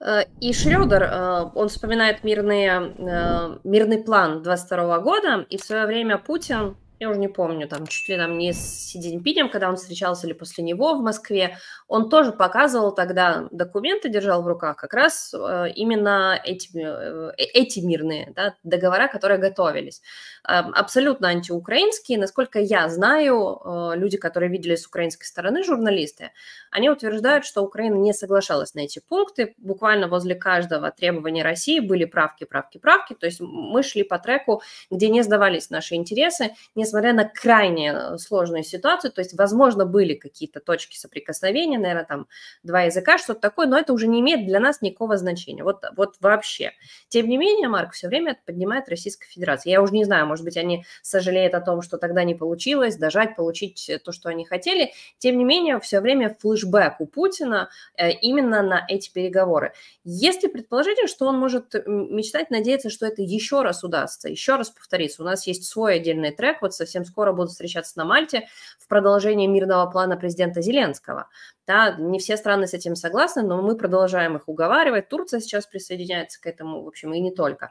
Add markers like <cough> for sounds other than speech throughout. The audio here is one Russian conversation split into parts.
Э, и Шредер, э, он вспоминает мирные, э, мирный план 22 года, и в свое время Путин я уже не помню, там чуть ли там не с Си Цзиньпинем, когда он встречался или после него в Москве, он тоже показывал тогда документы, держал в руках как раз э, именно эти, э, эти мирные да, договора, которые готовились. Э, абсолютно антиукраинские. Насколько я знаю, э, люди, которые видели с украинской стороны, журналисты, они утверждают, что Украина не соглашалась на эти пункты. Буквально возле каждого требования России были правки, правки, правки. То есть мы шли по треку, где не сдавались наши интересы, не несмотря на крайне э, сложную ситуацию, то есть, возможно, были какие-то точки соприкосновения, наверное, там два языка, что-то такое, но это уже не имеет для нас никакого значения, вот, вот вообще. Тем не менее, Марк все время поднимает Российская Федерация. Я уже не знаю, может быть, они сожалеют о том, что тогда не получилось дожать, получить то, что они хотели. Тем не менее, все время флешбэк у Путина э, именно на эти переговоры. Если предположить, что он может мечтать, надеяться, что это еще раз удастся, еще раз повторится. У нас есть свой отдельный трек, вот совсем скоро будут встречаться на Мальте в продолжение мирного плана президента Зеленского. Да, не все страны с этим согласны, но мы продолжаем их уговаривать. Турция сейчас присоединяется к этому, в общем, и не только.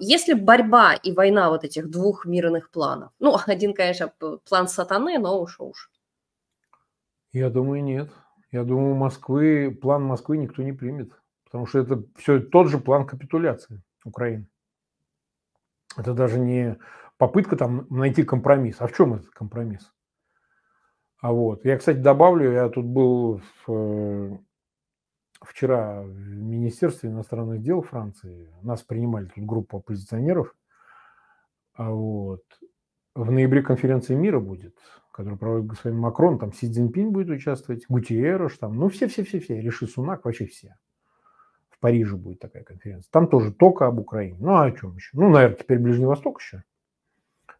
Если борьба и война вот этих двух мирных планов, ну, <laughs> один, конечно, план сатаны, но уж уж. Я думаю, нет. Я думаю, Москвы, план Москвы никто не примет, потому что это все тот же план капитуляции Украины. Это даже не попытка там найти компромисс. А в чем этот компромисс? А вот. Я, кстати, добавлю, я тут был в, э, вчера в Министерстве иностранных дел Франции. Нас принимали тут группу оппозиционеров. А вот. В ноябре конференция мира будет, которую проводит господин Макрон. Там Си Цзиньпин будет участвовать, Гутиерреш, там, ну все-все-все-все, Реши Сунак, вообще все. В Париже будет такая конференция. Там тоже только об Украине. Ну, а о чем еще? Ну, наверное, теперь Ближний Восток еще.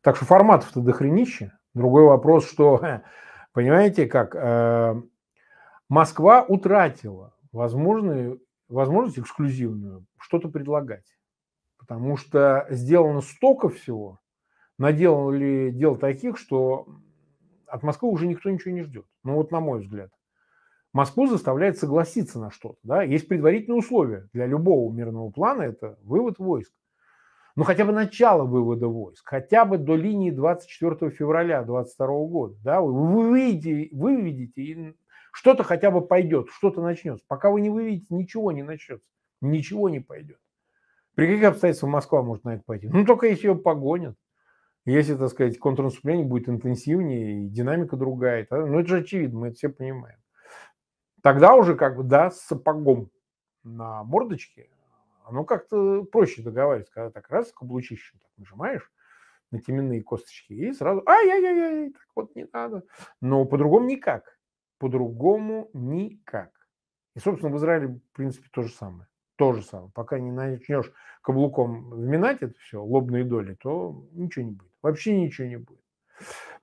Так что форматов-то дохренище. Другой вопрос, что, <laughs> понимаете, как э, Москва утратила возможную, возможность эксклюзивную что-то предлагать. Потому что сделано столько всего, наделали дел таких, что от Москвы уже никто ничего не ждет. Ну вот на мой взгляд. Москву заставляет согласиться на что-то. Да? Есть предварительные условия для любого мирного плана, это вывод войск ну хотя бы начало вывода войск, хотя бы до линии 24 февраля 2022 года, да, вы выведете, выведете и что-то хотя бы пойдет, что-то начнется. Пока вы не выведете, ничего не начнется, ничего не пойдет. При каких обстоятельствах Москва может на это пойти? Ну, только если ее погонят. Если, так сказать, контрнаступление будет интенсивнее и динамика другая. Ну, это же очевидно, мы это все понимаем. Тогда уже как бы, да, с сапогом на мордочке оно как-то проще договариваться, когда так раз каблучищем так нажимаешь на теменные косточки и сразу ай-яй-яй, так вот не надо. Но по-другому никак. По-другому никак. И, собственно, в Израиле, в принципе, то же самое. То же самое. Пока не начнешь каблуком вминать это все, лобные доли, то ничего не будет. Вообще ничего не будет.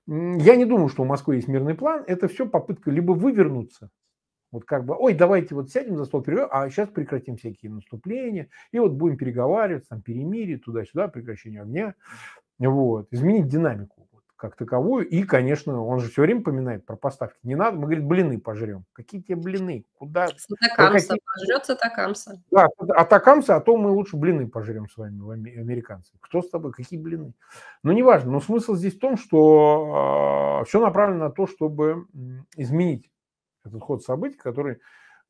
Я не думаю, что у Москвы есть мирный план. Это все попытка либо вывернуться вот как бы, ой, давайте вот сядем за стол переговоров, а сейчас прекратим всякие наступления, и вот будем переговариваться, там, перемирие, туда-сюда, прекращение огня. Вот, изменить динамику вот, как таковую. И, конечно, он же все время поминает про поставки. Не надо, мы, говорит, блины пожрем. Какие тебе блины? Куда? Атакамса, какие... пожрется атакамса. Да, атакамса, а то мы лучше блины пожрем с вами, американцы. Кто с тобой? Какие блины? Ну, неважно. Но смысл здесь в том, что э, все направлено на то, чтобы изменить этот ход событий, который,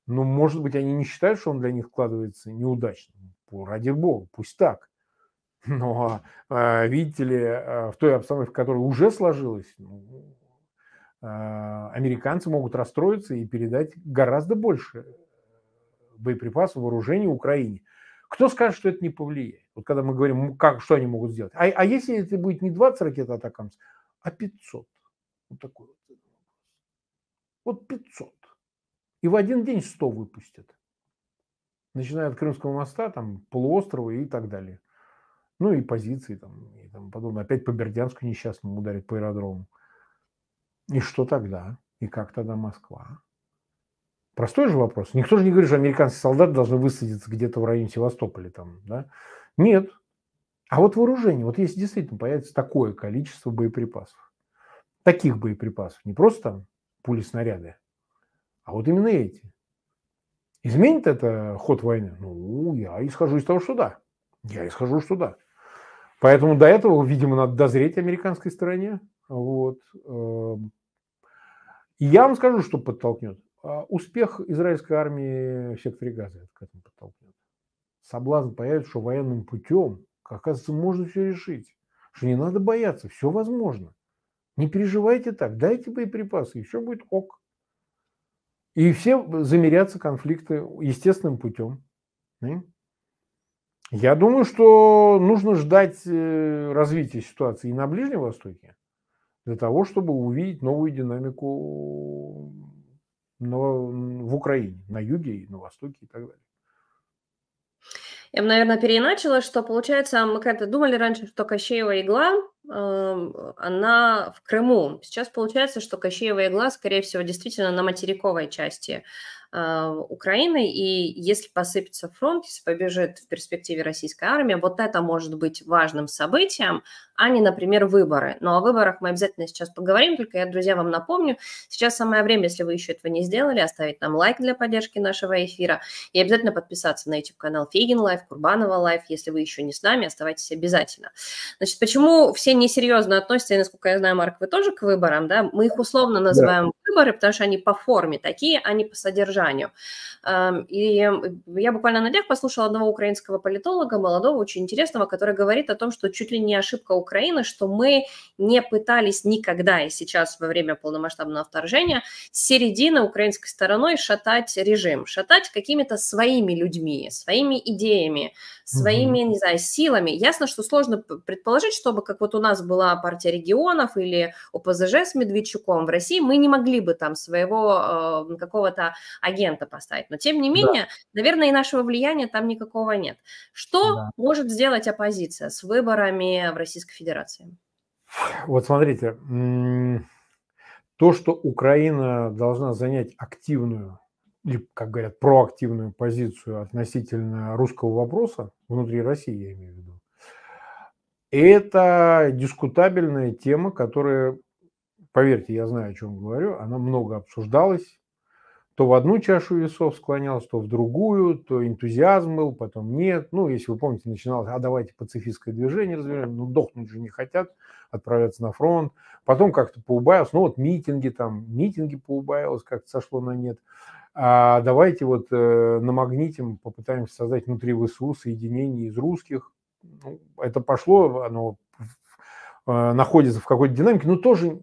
ну, может быть, они не считают, что он для них складывается неудачным. Ради бога, пусть так. <laughs> Но, а, видите ли, а, в той обстановке, которая уже сложилась, ну, а, американцы могут расстроиться и передать гораздо больше боеприпасов, вооружений Украине. Кто скажет, что это не повлияет? Вот когда мы говорим, как, что они могут сделать. А, а если это будет не 20 ракет Атакамс, а 500? Вот такой вот. Вот 500. И в один день 100 выпустят. Начиная от Крымского моста, там, полуострова и так далее. Ну и позиции там, и там подобное. Опять по Бердянску несчастному ударить по аэродрому. И что тогда? И как тогда Москва? Простой же вопрос. Никто же не говорит, что американские солдаты должны высадиться где-то в районе Севастополя. Там, да? Нет. А вот вооружение, вот если действительно появится такое количество боеприпасов, таких боеприпасов, не просто там пули-снаряды, а вот именно эти. Изменит это ход войны? Ну, я исхожу из того, что да. Я исхожу, что да. Поэтому до этого, видимо, надо дозреть американской стороне. Вот. Эм. И я вам скажу, что подтолкнет. А, успех израильской армии в секторе Газа к этому подтолкнет. Соблазн появится, что военным путем, оказывается, можно все решить. Что не надо бояться, все возможно. Не переживайте так, дайте боеприпасы, все будет ок. И все замерятся конфликты естественным путем. Я думаю, что нужно ждать э, развития ситуации и на Ближнем Востоке для того, чтобы увидеть новую динамику в Украине, на юге и на востоке и так далее. Я бы, наверное, переиначила, что получается, мы как-то думали раньше, что Кощеева игла, она в Крыму. Сейчас получается, что Кощеева игла, скорее всего, действительно на материковой части Украины, и если посыпется фронт, если побежит в перспективе российская армия, вот это может быть важным событием, а не, например, выборы. Но о выборах мы обязательно сейчас поговорим, только я, друзья, вам напомню, сейчас самое время, если вы еще этого не сделали, оставить нам лайк для поддержки нашего эфира и обязательно подписаться на YouTube-канал Фейгин Live, Курбанова Live, если вы еще не с нами, оставайтесь обязательно. Значит, почему все несерьезно относятся, и, насколько я знаю, Марк, вы тоже к выборам, да? Мы их условно называем. Выборы, потому что они по форме такие, а не по содержанию. Эм, и я буквально на днях послушала одного украинского политолога, молодого, очень интересного, который говорит о том, что чуть ли не ошибка Украины, что мы не пытались никогда и сейчас во время полномасштабного вторжения с середины украинской стороной шатать режим, шатать какими-то своими людьми, своими идеями, своими, не знаю, силами. Ясно, что сложно предположить, чтобы как вот у нас была партия регионов или ОПЗЖ с Медведчуком в России, мы не могли бы там своего э, какого-то агента поставить. Но тем не менее, да. наверное, и нашего влияния там никакого нет. Что да. может сделать оппозиция с выборами в Российской Федерации? Вот смотрите, то, что Украина должна занять активную или, как говорят, проактивную позицию относительно русского вопроса, внутри России я имею в виду, это дискутабельная тема, которая, поверьте, я знаю, о чем говорю, она много обсуждалась, то в одну чашу весов склонялась, то в другую, то энтузиазм был, потом нет. Ну, если вы помните, начиналось, а давайте пацифистское движение разберем, ну, дохнуть же не хотят, отправляться на фронт. Потом как-то поубавилось, ну, вот митинги там, митинги поубавилось, как-то сошло на нет а давайте вот э, на магните попытаемся создать внутри ВСУ соединение из русских. Ну, это пошло, оно э, находится в какой-то динамике, но тоже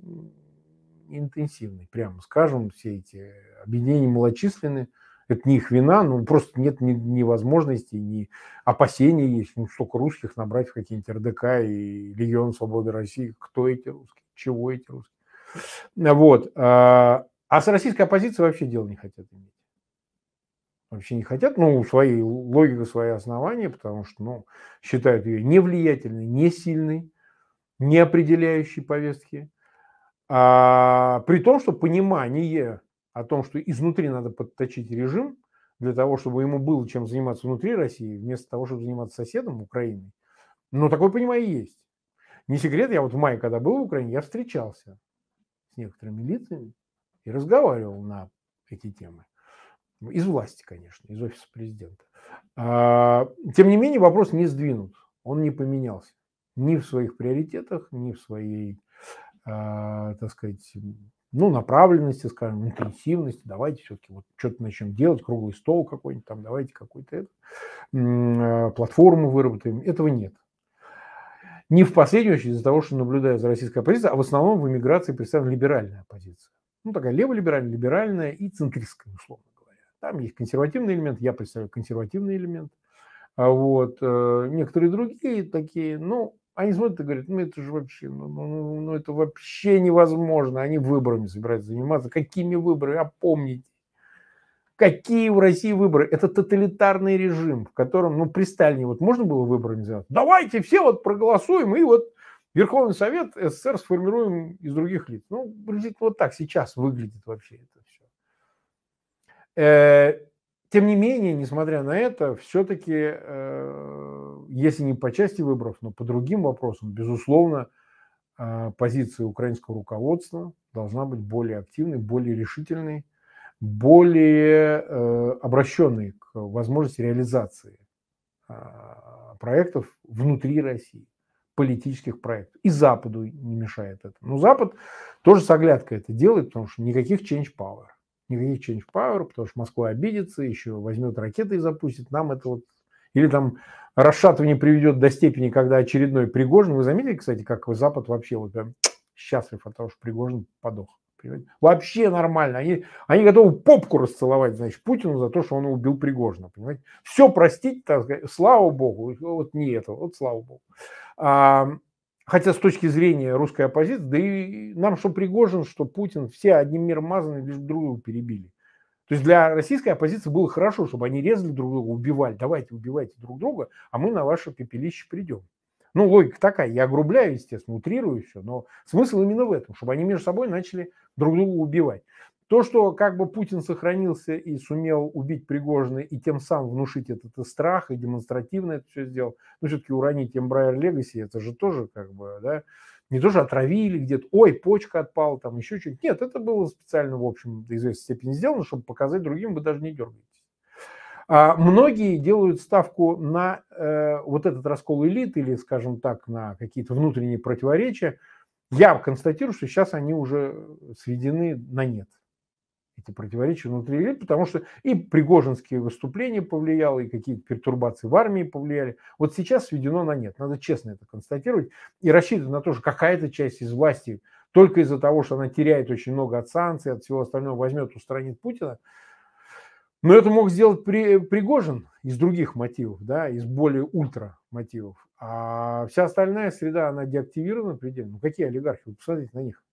интенсивный, прямо скажем, все эти объединения малочисленные. Это не их вина, ну просто нет ни, ни возможности, ни опасений есть. Ну, столько русских набрать в какие-нибудь РДК и Легион Свободы России. Кто эти русские? Чего эти русские? Вот. А, а с российской оппозицией вообще дело не хотят иметь. Вообще не хотят, ну, своей логика, свои основания, потому что, ну, считают ее невлиятельной, не сильной, не определяющей повестки. А, при том, что понимание о том, что изнутри надо подточить режим для того, чтобы ему было чем заниматься внутри России, вместо того, чтобы заниматься соседом Украиной, ну, такое понимание есть. Не секрет, я вот в мае, когда был в Украине, я встречался с некоторыми лицами, и разговаривал на эти темы. Из власти, конечно, из офиса президента. А, тем не менее, вопрос не сдвинут, он не поменялся. Ни в своих приоритетах, ни в своей, так сказать, ну, направленности, скажем, интенсивности. Давайте все-таки вот что-то начнем делать, круглый стол какой-нибудь там, давайте какую-то это, а, платформу выработаем. Этого нет. Не в последнюю очередь из-за того, что наблюдаю за российской оппозицией, а в основном в эмиграции представлена либеральная оппозиция ну, такая леволиберальная, либеральная и центристская, условно говоря. Там есть консервативный элемент, я представляю консервативный элемент. А вот э, некоторые другие такие, ну, они смотрят и говорят, ну это же вообще, ну, ну, ну, ну это вообще невозможно. Они выборами собираются заниматься. Какими выборами? Опомните. Какие в России выборы? Это тоталитарный режим, в котором, ну, при Сталине вот можно было выборами заниматься? Давайте все вот проголосуем и вот Верховный Совет СССР сформируем из других лиц. Ну, вот так сейчас выглядит вообще это все. Э, тем не менее, несмотря на это, все-таки, э, если не по части выборов, но по другим вопросам, безусловно, э, позиция украинского руководства должна быть более активной, более решительной. более э, обращенные к возможности реализации а, проектов внутри России, политических проектов. И Западу не мешает это. Но Запад тоже с оглядкой это делает, потому что никаких change power. Никаких change power, потому что Москва обидится, еще возьмет ракеты и запустит. Нам это вот... Или там расшатывание приведет до степени, когда очередной Пригожин... Вы заметили, кстати, как Запад вообще вот прям счастлив от того, что Пригожин подох? Вообще нормально. Они, они готовы попку расцеловать, значит, Путину за то, что он убил Пригожина. Понимаете? Все простить, так сказать, слава богу. Вот не это, вот слава богу. А, хотя с точки зрения русской оппозиции, да и нам что Пригожин, что Путин, все одним миром мазаны, лишь друг друга перебили. То есть для российской оппозиции было хорошо, чтобы они резали друг друга, убивали. Давайте убивайте друг друга, а мы на ваше пепелище придем. Ну, логика такая, я огрубляю, естественно, утрирую все, но смысл именно в этом, чтобы они между собой начали друг друга убивать. То, что как бы Путин сохранился и сумел убить Пригожина и тем самым внушить этот страх, и демонстративно это все сделал, ну, все-таки уронить Embraer Legacy, это же тоже как бы, да, не то, что отравили где-то, ой, почка отпала, там еще что-нибудь. Нет, это было специально, в общем, до известной степени сделано, чтобы показать другим, вы даже не дергаетесь. А многие делают ставку на э, вот этот раскол элит или, скажем так, на какие-то внутренние противоречия. Я констатирую, что сейчас они уже сведены на нет эти противоречия внутри элит, потому что и пригожинские выступления повлияло, и какие-то пертурбации в армии повлияли. Вот сейчас сведено на нет. Надо честно это констатировать и рассчитывать на то, что какая-то часть из власти только из-за того, что она теряет очень много от санкций, от всего остального, возьмет, устранит Путина – но это мог сделать при, Пригожин из других мотивов, да, из более ультра мотивов. А вся остальная среда, она деактивирована предельно. Ну, какие олигархи? Вы посмотрите на них.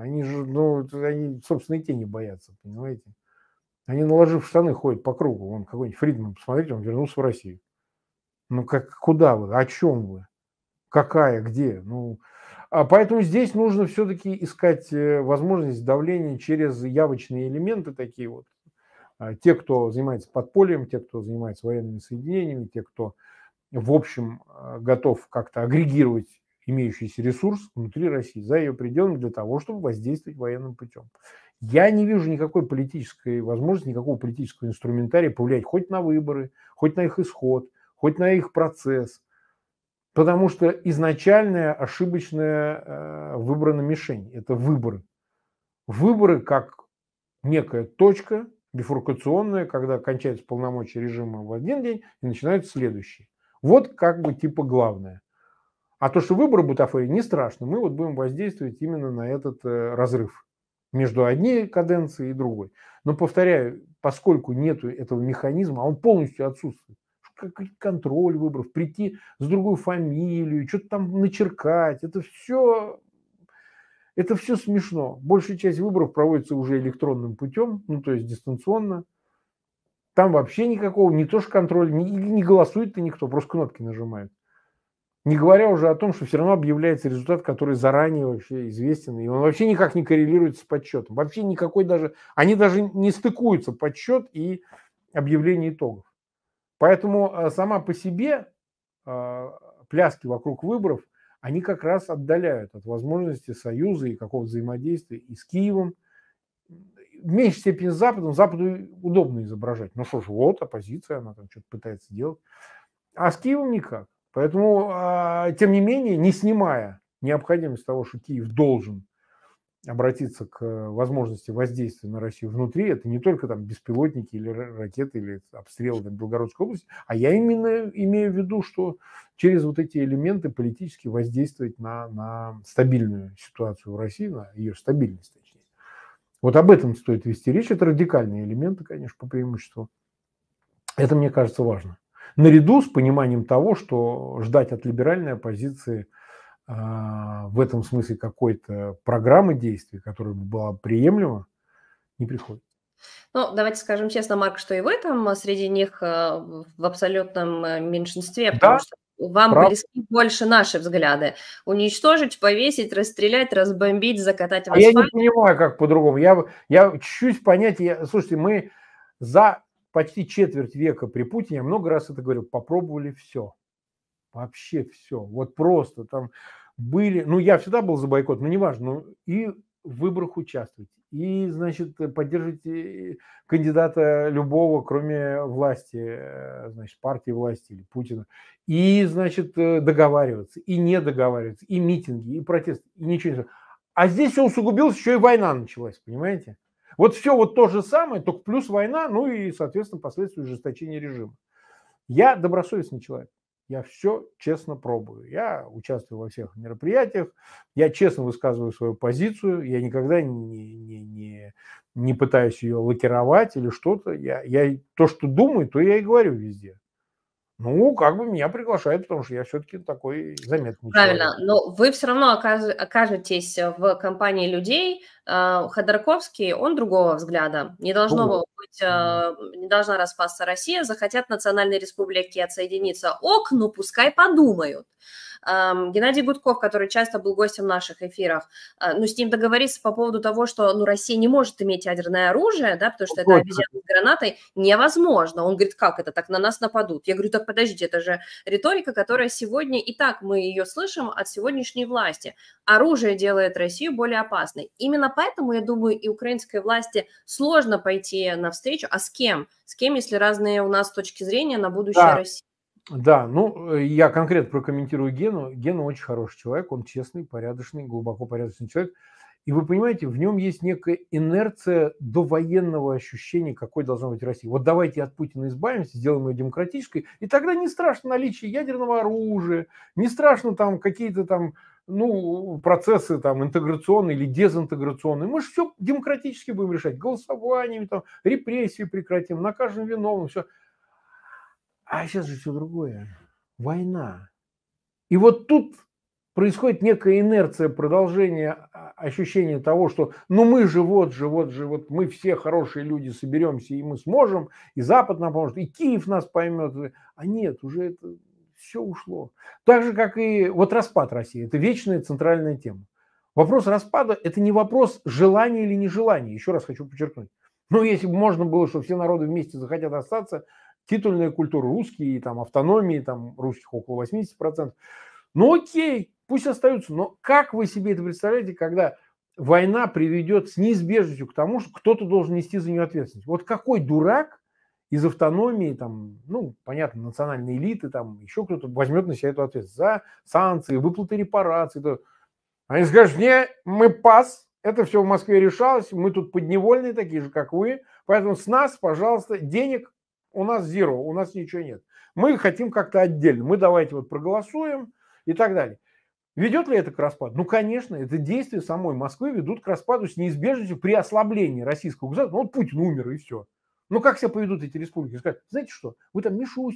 Они же, ну, они собственной тени боятся, понимаете? Они, наложив штаны, ходят по кругу. Вон какой-нибудь Фридман, посмотрите, он вернулся в Россию. Ну, как, куда вы? О чем вы? Какая? Где? Ну, а поэтому здесь нужно все-таки искать э, возможность давления через явочные элементы такие вот, а, те, кто занимается подпольем, те, кто занимается военными соединениями, те, кто, в общем, а, готов как-то агрегировать имеющийся ресурс внутри России за ее пределами для того, чтобы воздействовать военным путем. Я не вижу никакой политической возможности, никакого политического инструментария повлиять хоть на выборы, хоть на их исход, хоть на их процесс, потому что изначальная ошибочная э, выбрана мишень – это выборы. Выборы как некая точка, бифуркационная, когда кончается полномочия режима в один день и начинается следующий. Вот как бы типа главное. А то, что выборы будут Афере, не страшно. Мы вот будем воздействовать именно на этот э, разрыв между одной каденцией и другой. Но, повторяю, поскольку нет этого механизма, а он полностью отсутствует, как контроль выборов, прийти с другой фамилией, что-то там начеркать, это все это все смешно. Большая часть выборов проводится уже электронным путем, ну то есть дистанционно. Там вообще никакого, не то что контроль, не, не голосует-то никто, просто кнопки нажимают. Не говоря уже о том, что все равно объявляется результат, который заранее вообще известен, и он вообще никак не коррелируется с подсчетом. Вообще никакой даже, они даже не стыкуются подсчет и объявление итогов. Поэтому э, сама по себе э, пляски вокруг выборов они как раз отдаляют от возможности союза и какого-то взаимодействия и с Киевом. В меньшей степени с Западом. Западу удобно изображать. Ну что ж, вот оппозиция, она там что-то пытается делать. А с Киевом никак. Поэтому, а, тем не менее, не снимая необходимость того, что Киев должен обратиться к возможности воздействия на Россию внутри, это не только там беспилотники или ракеты или обстрелы там, Белгородской области, а я именно имею в виду, что через вот эти элементы политически воздействовать на, на стабильную ситуацию в России, на ее стабильность точнее. Вот об этом стоит вести речь. Это радикальные элементы, конечно, по преимуществу. Это, мне кажется, важно. Наряду с пониманием того, что ждать от либеральной оппозиции – а, в этом смысле какой-то программы действий, которая бы была приемлема, не приходит. Ну, давайте скажем честно, Марк, что и в этом а, среди них а, в абсолютном меньшинстве, потому да, что вам прав. близки больше наши взгляды. Уничтожить, повесить, расстрелять, разбомбить, закатать в асфальт. А я не понимаю, как по-другому. Я, я чуть-чуть понять, я, слушайте, мы за почти четверть века при Путине, я много раз это говорил, попробовали все. Вообще все. Вот просто там были, ну я всегда был за бойкот, но неважно, ну, и в выборах участвовать, и, значит, поддерживаете кандидата любого, кроме власти, э, значит, партии власти или Путина, и, значит, э, договариваться, и не договариваться, и митинги, и протесты, и ничего не А здесь все усугубилось, еще и война началась, понимаете? Вот все вот то же самое, только плюс война, ну и, соответственно, последствия ужесточения режима. Я добросовестный человек. Я все честно пробую. Я участвую во всех мероприятиях, я честно высказываю свою позицию, я никогда не, не, не, не пытаюсь ее лакировать или что-то. Я, я то, что думаю, то я и говорю везде. Ну, как бы меня приглашают, потому что я все-таки такой заметный Правильно, человек. но вы все равно окажетесь в компании людей. А, Ходорковский, он другого взгляда. Не должно О. быть, а, не должна распасться Россия. Захотят национальные республики отсоединиться. Ок, ну пускай подумают. Геннадий Гудков, который часто был гостем наших эфиров, а, ну, с ним договориться по поводу того, что, ну, Россия не может иметь ядерное оружие, да, потому что это обезьяна с гранатой, невозможно. Он говорит, как это, так на нас нападут? Я говорю, так подождите, это же риторика, которая сегодня, и так мы ее слышим от сегодняшней власти. Оружие делает Россию более опасной. Именно поэтому, я думаю, и украинской власти сложно пойти навстречу. А с кем? С кем, если разные у нас точки зрения на будущее да. России? Да, ну, э, я конкретно прокомментирую Гену. Гена очень хороший человек, он честный, порядочный, глубоко порядочный человек. И вы понимаете, в нем есть некая инерция до военного ощущения, какой должна быть Россия. Вот давайте от Путина избавимся, сделаем ее демократической, и тогда не страшно наличие ядерного оружия, не страшно там какие-то там ну, процессы там интеграционные или дезинтеграционные. Мы же все демократически будем решать. Голосованиями, там, репрессии прекратим, накажем виновным, все. А сейчас же все другое. Война. И вот тут происходит некая инерция продолжения а, ощущения того, что ну мы же вот же, вот же, вот мы все хорошие люди соберемся, и мы сможем, и Запад нам поможет, и Киев нас поймет. А нет, уже это все ушло. Так же, как и вот распад России. Это вечная центральная тема. Вопрос распада – это не вопрос желания или нежелания. Еще раз хочу подчеркнуть. Ну, если бы можно было, что все народы вместе захотят остаться, титульная культура, русские, там, автономии, там, русских около 80%. Ну окей, пусть остаются. Но как вы себе это представляете, когда война приведет с неизбежностью к тому, что кто-то должен нести за нее ответственность? Вот какой дурак из автономии, там, ну, понятно, национальной элиты, там, еще кто-то возьмет на себя эту ответственность за санкции, выплаты репараций. То... Они скажут, не, мы пас, это все в Москве решалось, мы тут подневольные такие же, как вы, поэтому с нас, пожалуйста, денег у нас zero, у нас ничего нет. Мы хотим как-то отдельно. Мы давайте вот проголосуем и так далее. Ведет ли это к распаду? Ну, конечно, это действия самой Москвы ведут к распаду с неизбежностью при ослаблении российского государства. Ну, вот Путин умер и все. Ну, как себя поведут эти республики? Скажут, знаете что, вы там Мишу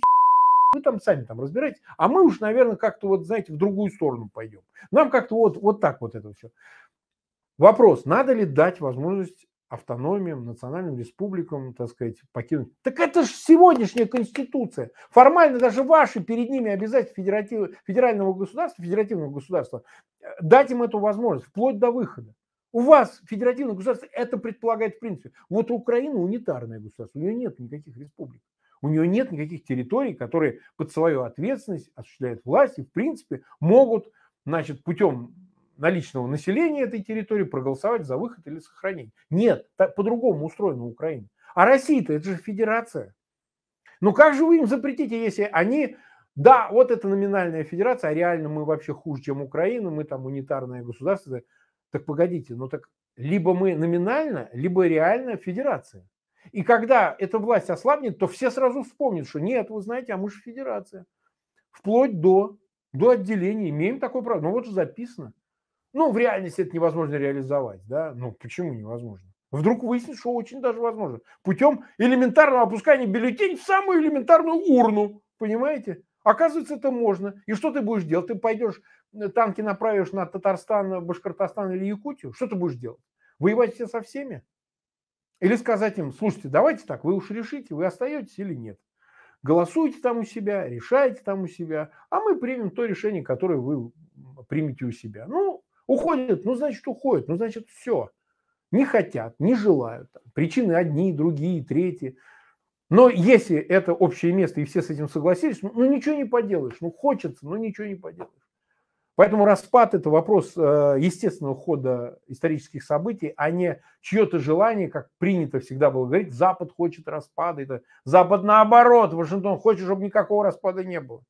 вы там сами там разбираетесь, а мы уж, наверное, как-то вот, знаете, в другую сторону пойдем. Нам как-то вот, вот так вот это все. Вопрос, надо ли дать возможность автономиям, национальным республикам, так сказать, покинуть. Так это же сегодняшняя конституция. Формально даже ваши перед ними обязательства федератив, федерального государства, федеративного государства, э, дать им эту возможность, вплоть до выхода. У вас федеративное государство это предполагает в принципе. Вот Украина унитарное государство, у нее нет никаких республик. У нее нет никаких территорий, которые под свою ответственность осуществляют власть и, в принципе, могут значит, путем наличного населения этой территории проголосовать за выход или сохранение. Нет, по-другому устроена Украина. А Россия-то это же федерация. Ну как же вы им запретите, если они, да, вот это номинальная федерация, а реально мы вообще хуже, чем Украина, мы там унитарное государство. Так погодите, ну так либо мы номинально, либо реально федерация. И когда эта власть ослабнет, то все сразу вспомнят, что нет, вы знаете, а мы же федерация. Вплоть до, до отделения имеем такое право. Ну вот же записано. Ну, в реальности это невозможно реализовать, да? Ну, почему невозможно? Вдруг выяснится, что очень даже возможно. Путем элементарного опускания бюллетеней в самую элементарную урну, понимаете? Оказывается, это можно. И что ты будешь делать? Ты пойдешь, э, танки направишь на Татарстан, Башкортостан или Якутию? Что ты будешь делать? Воевать все со всеми? Или сказать им, слушайте, давайте так, вы уж решите, вы остаетесь или нет. Голосуйте там у себя, решайте там у себя, а мы примем то решение, которое вы примете у себя. Ну, Уходят, ну, значит, уходят, ну, значит, все. Не хотят, не желают. Причины одни, другие, третьи. Но если это общее место, и все с этим согласились, ну, ничего не поделаешь. Ну, хочется, но ничего не поделаешь. Поэтому распад – это вопрос э, естественного хода исторических событий, а не чье-то желание, как принято всегда было говорить, Запад хочет распада. Это Запад наоборот, Вашингтон хочет, чтобы никакого распада не было.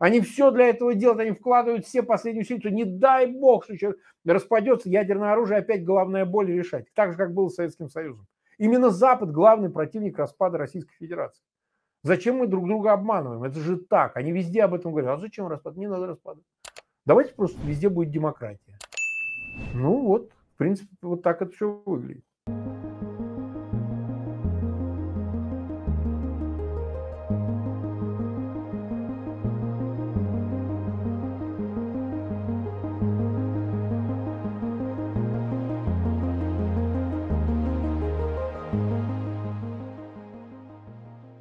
Они все для этого делают, они вкладывают все последние усилия. Не дай бог, что еще распадется ядерное оружие, опять головная боль решать. Так же, как было с Советским Союзом. Именно Запад главный противник распада Российской Федерации. Зачем мы друг друга обманываем? Это же так. Они везде об этом говорят. А зачем распад? Не надо распада. Давайте просто везде будет демократия. Ну вот, в принципе, вот так это все выглядит.